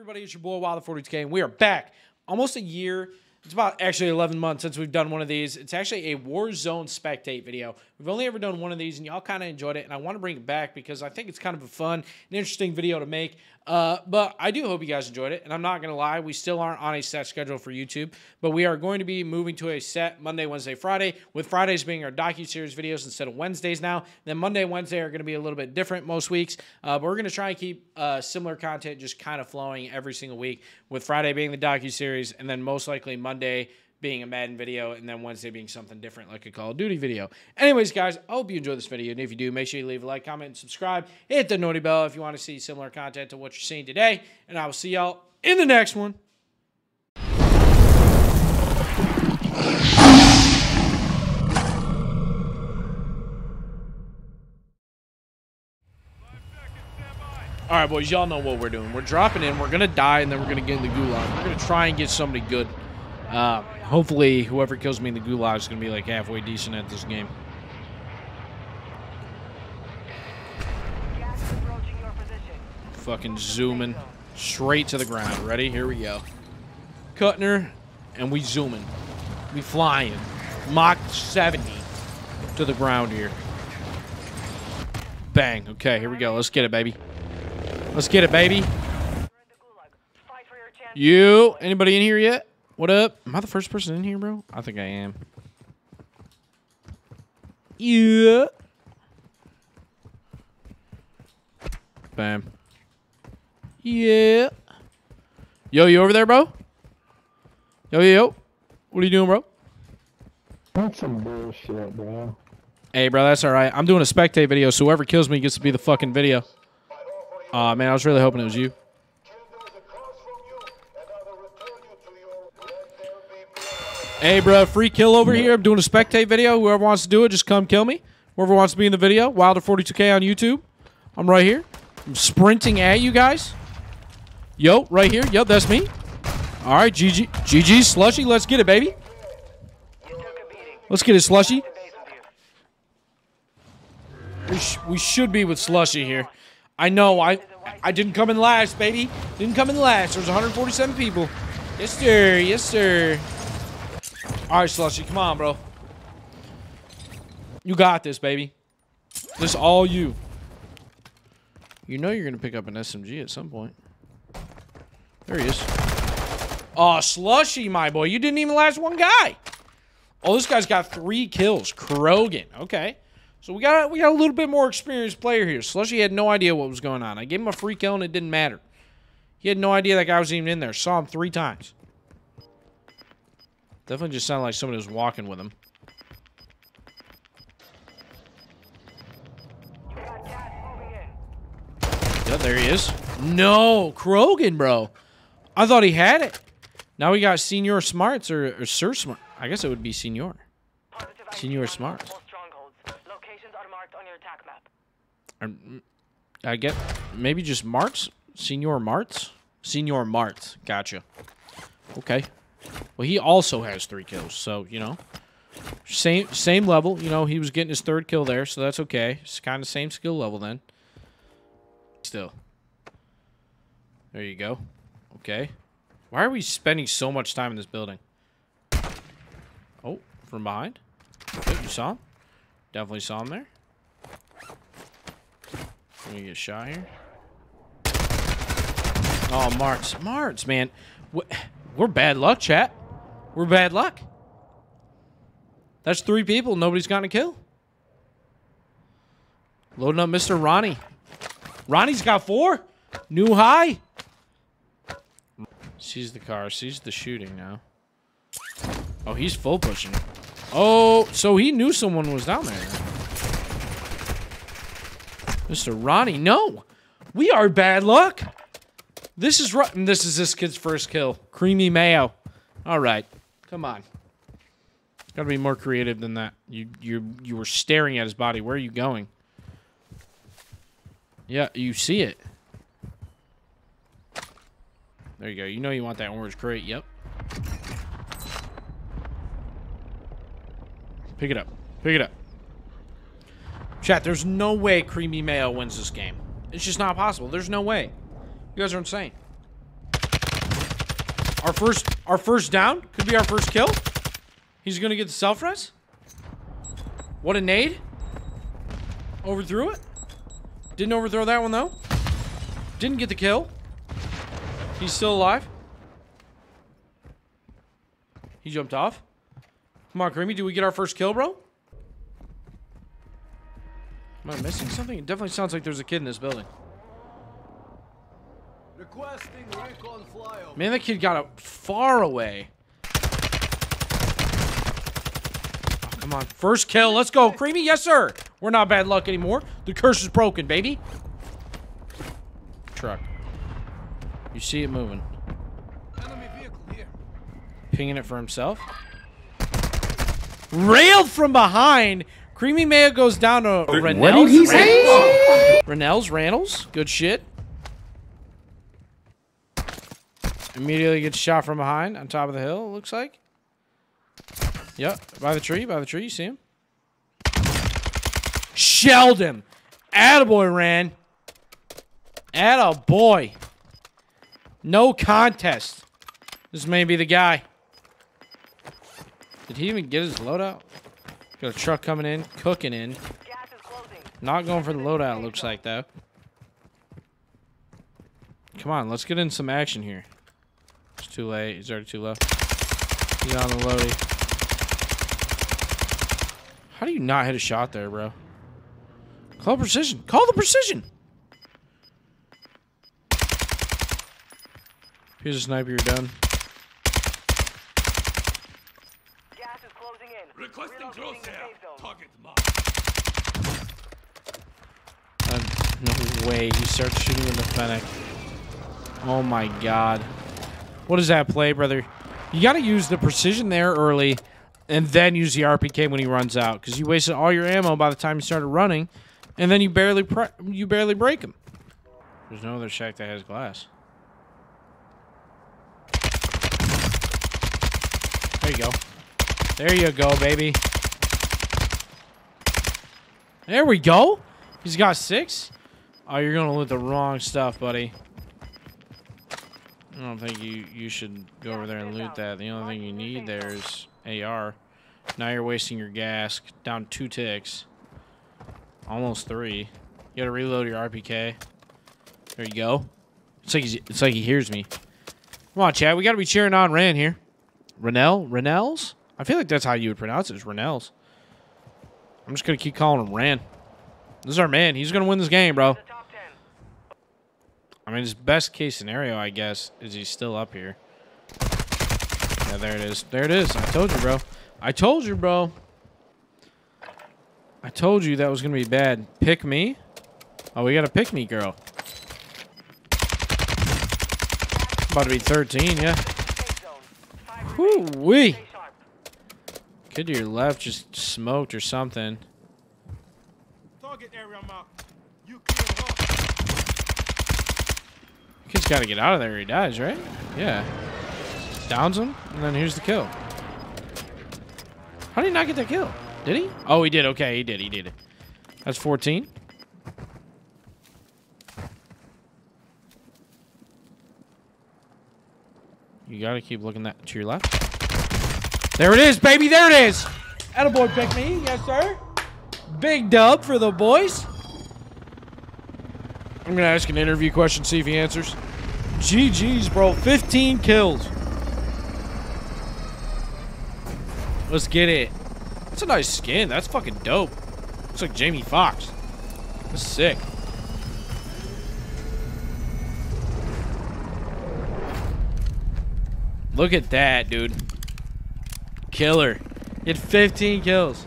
everybody? It's your boy Wilder42K, and we are back. Almost a year. It's about actually 11 months since we've done one of these. It's actually a Warzone Spectate video. We've only ever done one of these, and y'all kind of enjoyed it, and I want to bring it back because I think it's kind of a fun and interesting video to make. Uh, but I do hope you guys enjoyed it, and I'm not going to lie, we still aren't on a set schedule for YouTube, but we are going to be moving to a set Monday, Wednesday, Friday, with Fridays being our docu-series videos instead of Wednesdays now. Then Monday, Wednesday are going to be a little bit different most weeks, uh, but we're going to try and keep uh, similar content just kind of flowing every single week, with Friday being the docu-series, and then most likely Monday being a Madden video, and then Wednesday being something different like a Call of Duty video. Anyways, guys, I hope you enjoyed this video, and if you do, make sure you leave a like, comment, and subscribe. Hit the noti bell if you want to see similar content to what you're seeing today, and I will see y'all in the next one. All right, boys, y'all know what we're doing. We're dropping in. We're going to die, and then we're going to get in the gulag. We're going to try and get somebody good. Uh, hopefully, whoever kills me in the gulag is going to be like halfway decent at this game. Fucking zooming straight to the ground. Ready? Here we go. Cutting her, and we zooming. We flying. Mach 70 to the ground here. Bang. Okay, here we go. Let's get it, baby. Let's get it, baby. You, anybody in here yet? What up? Am I the first person in here, bro? I think I am. Yeah. Bam. Yeah. Yo, you over there, bro? Yo, yo, yo. What are you doing, bro? That's some bullshit, bro. Hey, bro, that's all right. I'm doing a spectate video, so whoever kills me gets to be the fucking video. Aw, man, I was really hoping it was you. Hey, bro, free kill over here. I'm doing a spectate video. Whoever wants to do it, just come kill me. Whoever wants to be in the video, Wilder42K on YouTube. I'm right here. I'm sprinting at you guys. Yo, right here. Yo, that's me. All right, GG. GG, Slushy. Let's get it, baby. Let's get it, Slushy. We, sh- we should be with Slushy here. I know. I I didn't come in last, baby. Didn't come in last. There's 147 people. Yes, sir. Yes, sir. All right, Slushy. Come on, bro. You got this, baby. This all you. You know you're going to pick up an SMG at some point. There he is. Oh, Slushy, my boy. You didn't even last one guy. Oh, this guy's got three kills. Krogan. Okay. So we got we got a little bit more experienced player here. Slushy had no idea what was going on. I gave him a free kill and it didn't matter. He had no idea that guy was even in there. Saw him three times. Definitely just sounded like somebody was walking with him. Yeah, there he is. No, Krogan, bro. I thought he had it. Now we got Senior Smarts or, or Sir Smart. I guess it would be Senior. Senior ID on Smart. multiple strongholds. Locations are marked on your attack map. Or, mm, I get maybe just Marts? Senior Marts? Senior Marts. Gotcha. Okay. Well, he also has three kills, so, you know. Same same level. You know, he was getting his third kill there, so that's okay. It's kind of same skill level then. Still. There you go. Okay. Why are we spending so much time in this building? Oh, from behind? Okay, you saw him? Definitely saw him there. Gonna get shot here. Oh, Marts. Marts, man. Wh- We're bad luck, chat. We're bad luck. That's three people. Nobody's gotten a kill. Loading up Mr. Ronnie. Ronnie's got four. New high. Sees the car. Sees the shooting now. Oh, he's full pushing. Oh, so he knew someone was down there. Mr. Ronnie, no. We are bad luck. This is right. This is this kid's first kill. Creamy mayo. All right. Come on. Got to be more creative than that. You you you were staring at his body. Where are you going? Yeah, you see it. There you go. You know you want that orange crate. Yep. Pick it up. Pick it up. Chat, there's no way Creamy Mayo wins this game. It's just not possible. There's no way. You guys are insane. Our first, our first down could be our first kill. He's gonna get the self res. What a nade! Overthrew it. Didn't overthrow that one though. Didn't get the kill. He's still alive. He jumped off. Come on, Creamy. Do we get our first kill, bro? Am I missing something? It definitely sounds like there's a kid in this building. Requesting recon flyover. Man, that kid got it far away. Oh, come on. First kill. Let's go. Creamy. Yes, sir. We're not bad luck anymore. The curse is broken, baby. Truck. You see it moving. Enemy vehicle here. Pinging it for himself. Railed from behind. Creamy Mayo goes down to Renels. What did he say? Renels, Randalls. Good shit. Immediately gets shot from behind on top of the hill, looks like. Yep, by the tree, by the tree, you see him? Shelled him. Attaboy ran. Attaboy. No contest. This may be the guy. Did he even get his loadout? Got a truck coming in, cooking in. Not going for the loadout, looks like, though. Come on, let's get in some action here. It's too late. He's already too low. He's on the loadie. How do you not hit a shot there, bro? Call precision. Call the precision. Here's a sniper, you're done. Gas is closing in. Requesting Relocating close the air. Target marked. Uh, no way. He starts shooting in the Fennec. Oh my god. What is that play, brother? You got to use the precision there early and then use the RPK when he runs out because you wasted all your ammo by the time you started running and then you barely you barely break him. There's no other shack that has glass. There you go. There you go, baby. There we go. He's got six. Oh, you're gonna loot the wrong stuff, buddy. I don't think you you should go over there and loot that. The only thing you need there is AR. Now you're wasting your gas. Down two ticks. Almost three. You gotta reload your RPK. There you go. It's like he's, it's like he hears me. Come on, Chad. We gotta be cheering on Ran here. Renell? Renels? I feel like that's how you would pronounce it. Is Renels. I'm just gonna keep calling him Ran. This is our man. He's gonna win this game, bro. The top 10. I mean, his best case scenario, I guess, is he's still up here. Yeah, there it is. There it is. I told you, bro. I told you, bro. I told you that was gonna be bad. Pick me? Oh, we got a pick me girl. About to be 13, yeah. Whoo-wee. Kid to your left just smoked or something. Target area marked. You. Kid's got to get out of there or he dies, right? Yeah. Downs him, and then here's the kill. How did he not get that kill? Did he? Oh, he did. Okay, he did. He did. It. That's 14. You got to keep looking that to your left. There it is, baby. There it is. Attaboy, pick me. Yes, sir. Big dub for the boys. I'm gonna ask an interview question, see if he answers. GG's, bro. 15 kills. Let's get it. That's a nice skin. That's fucking dope. Looks like Jamie Foxx. That's sick. Look at that, dude. Killer. Had 15 kills.